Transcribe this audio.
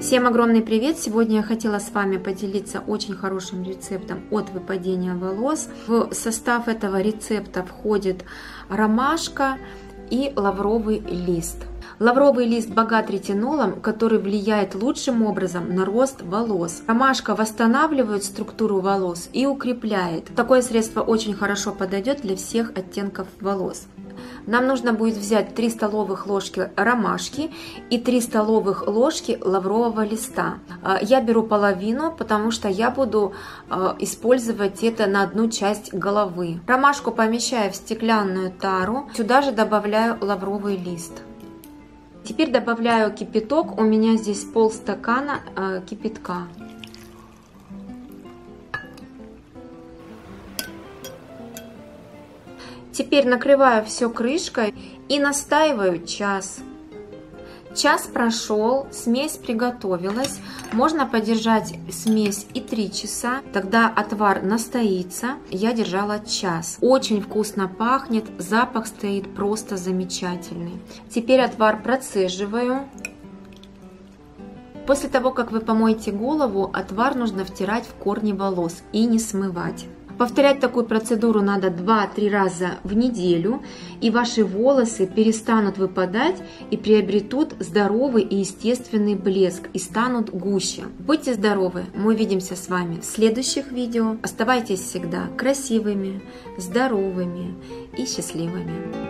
Всем огромный привет! Сегодня я хотела с вами поделиться очень хорошим рецептом от выпадения волос. В состав этого рецепта входит ромашка и лавровый лист. Лавровый лист богат ретинолом, который влияет лучшим образом на рост волос. Ромашка восстанавливает структуру волос и укрепляет. Такое средство очень хорошо подойдет для всех оттенков волос. Нам нужно будет взять 3 столовых ложки ромашки и 3 столовых ложки лаврового листа. А, я беру половину, потому что я буду а, использовать это на одну часть головы. Ромашку помещаю в стеклянную тару. Сюда же добавляю лавровый лист. Теперь добавляю кипяток. У меня здесь полстакана а, кипятка. Теперь накрываю все крышкой и настаиваю час. Час прошел, смесь приготовилась. Можно подержать смесь и 3 часа, тогда отвар настоится. Я держала час. Очень вкусно пахнет, запах стоит просто замечательный. Теперь отвар процеживаю. После того, как вы помоете голову, отвар нужно втирать в корни волос и не смывать. Повторять такую процедуру надо 2-3 раза в неделю, и ваши волосы перестанут выпадать и приобретут здоровый и естественный блеск и станут гуще. Будьте здоровы, мы увидимся с вами в следующих видео. Оставайтесь всегда красивыми, здоровыми и счастливыми.